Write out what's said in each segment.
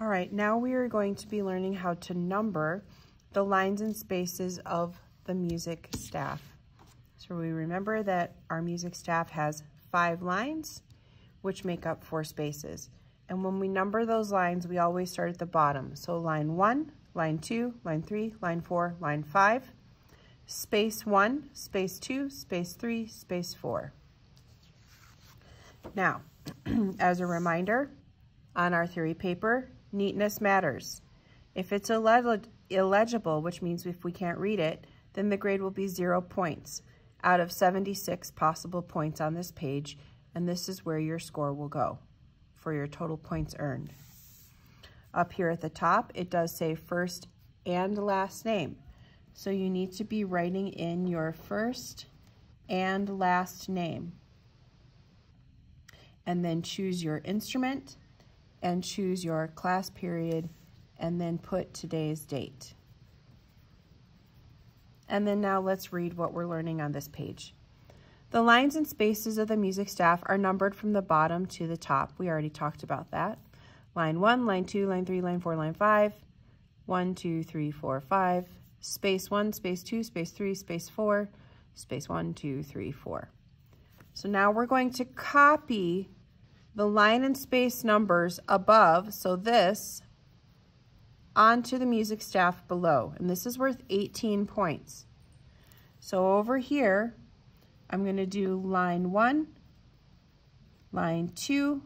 All right, now we are going to be learning how to number the lines and spaces of the music staff. So we remember that our music staff has five lines, which make up four spaces. And when we number those lines, we always start at the bottom. So line one, line two, line three, line four, line five, space one, space two, space three, space four. Now, as a reminder, on our theory paper, Neatness matters. If it's illegible, which means if we can't read it, then the grade will be zero points out of 76 possible points on this page, and this is where your score will go for your total points earned. Up here at the top, it does say first and last name. So you need to be writing in your first and last name. And then choose your instrument, and choose your class period and then put today's date. And then now let's read what we're learning on this page. The lines and spaces of the music staff are numbered from the bottom to the top. We already talked about that. Line 1, line 2, line 3, line 4, line 5. 1, 2, 3, 4, 5. Space 1, space 2, space 3, space 4. Space 1, 2, 3, 4. So now we're going to copy the line and space numbers above, so this, onto the music staff below. And this is worth 18 points. So over here, I'm going to do line 1, line 2,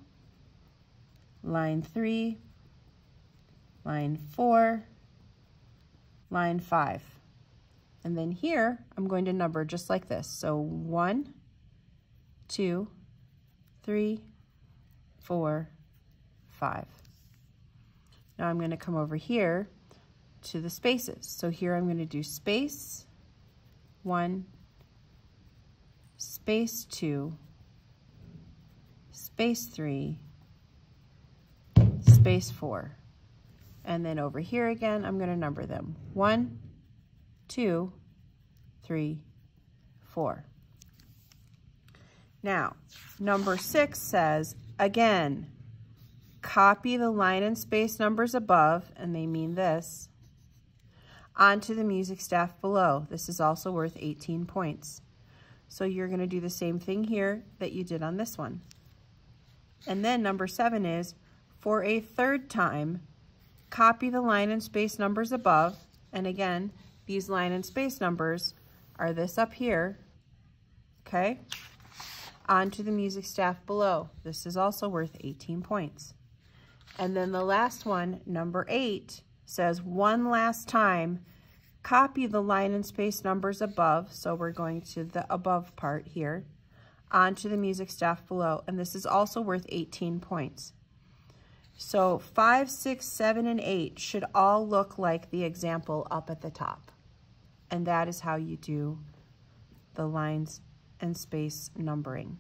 line 3, line 4, line 5. And then here, I'm going to number just like this. So 1, 2, 3, four, five. Now I'm going to come over here to the spaces. So here I'm going to do space one, space two, space three, space four. And then over here again, I'm going to number them. One, two, three, four. Now, number six says Again, copy the line and space numbers above, and they mean this, onto the music staff below. This is also worth 18 points. So you're going to do the same thing here that you did on this one. And then number seven is, for a third time, copy the line and space numbers above. And again, these line and space numbers are this up here, okay? Onto the music staff below. This is also worth 18 points. And then the last one, number eight, says one last time, copy the line and space numbers above, so we're going to the above part here, onto the music staff below. And this is also worth 18 points. So five, six, seven, and eight should all look like the example up at the top. And that is how you do the lines and space numbering.